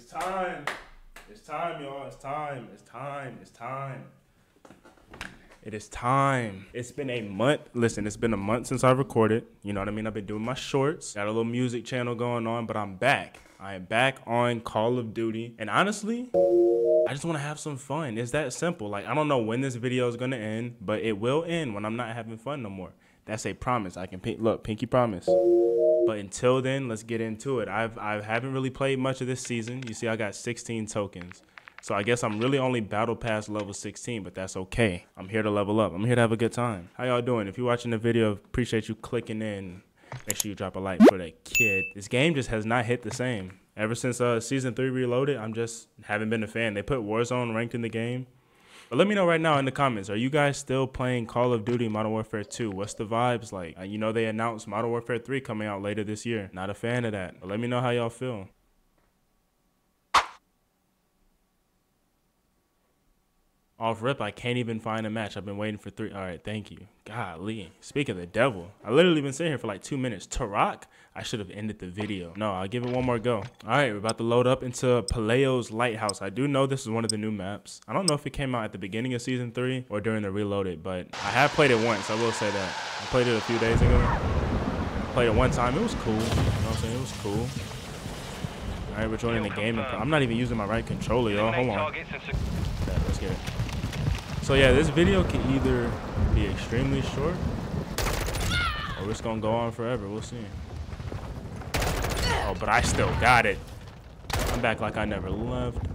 It's time. It's time, y'all. It's time. It's time. It's time. It is time. It's been a month. Listen, it's been a month since I recorded. You know what I mean? I've been doing my shorts. Got a little music channel going on, but I'm back. I am back on Call of Duty. And honestly, I just want to have some fun. It's that simple. Like, I don't know when this video is going to end, but it will end when I'm not having fun no more. That's a promise. I can pin- look, pinky promise. But until then, let's get into it. I've I haven't really played much of this season. You see, I got 16 tokens. So I guess I'm really only battle pass level 16, but that's okay. I'm here to level up. I'm here to have a good time. How y'all doing? If you're watching the video, appreciate you clicking in. Make sure you drop a like for that kid. This game just has not hit the same. Ever since uh, season three reloaded, I'm just haven't been a fan. They put Warzone ranked in the game. But let me know right now in the comments. Are you guys still playing Call of Duty Modern Warfare 2? What's the vibes like? Uh, you know they announced Modern Warfare 3 coming out later this year. Not a fan of that. But let me know how y'all feel. Off rip, I can't even find a match. I've been waiting for three. All right, thank you. Golly. Speak of the devil, I literally been sitting here for like two minutes. Turok, I should have ended the video. No, I'll give it one more go. All right, we're about to load up into Pelayo's Lighthouse. I do know this is one of the new maps. I don't know if it came out at the beginning of season three or during the reloaded, but I have played it once. I will say that. I played it a few days ago. Played it one time. It was cool. You know what I'm saying? It was cool. All right, we're joining the game. I'm not even using my right controller, y'all. Hold on. Yeah, let's get it. So yeah, this video can either be extremely short or it's gonna go on forever. We'll see. Oh, but I still got it. I'm back like I never left.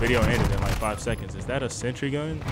Video ended in like five seconds. Is that a sentry gun?